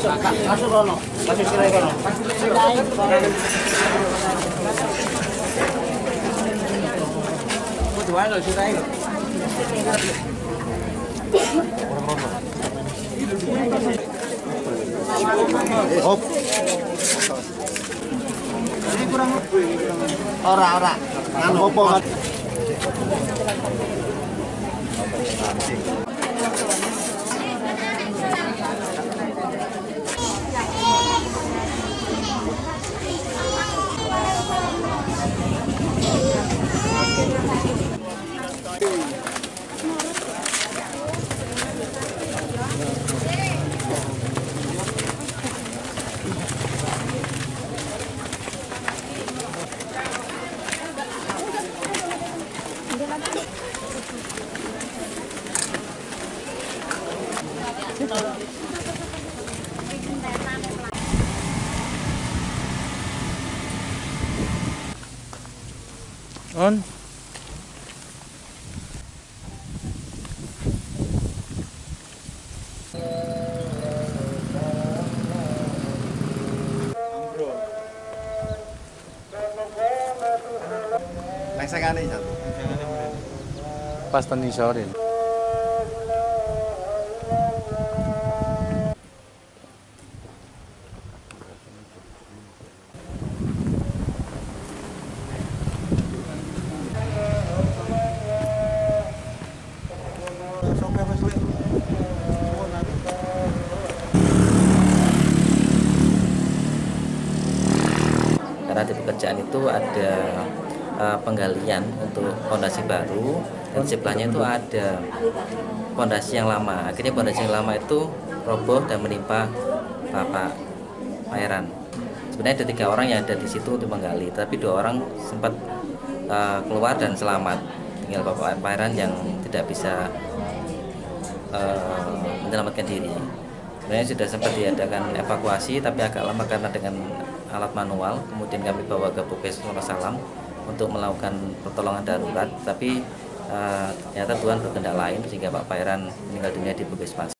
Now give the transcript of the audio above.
Masuk kono. Masuk kira kono. Kudu wae lho sirahe lho. Hop. Ora ora. Anu opo On. Langsung ano yun? Pas tani sore. karena di pekerjaan itu ada eh, penggalian untuk fondasi baru dan sebelahnya itu ada. Fondasi yang lama. Akhirnya fondasi yang lama itu roboh dan menimpa bapak Pangeran sebenarnya ada tiga orang yang ada di situ untuk menggali tapi dua orang sempat eh, keluar dan selamat. Tinggal bapak Pangeran yang tidak bisa eh, menyelamatkan diri. Sebenarnya sudah sempat diadakan evakuasi tapi agak lama karena dengan alat manual. Kemudian kami bawa ke Puskesmas Salam untuk melakukan pertolongan darurat. Tapi ternyata Tuhan berkehendak lain sehingga Pak Pairan meninggal dunia di Puskesmas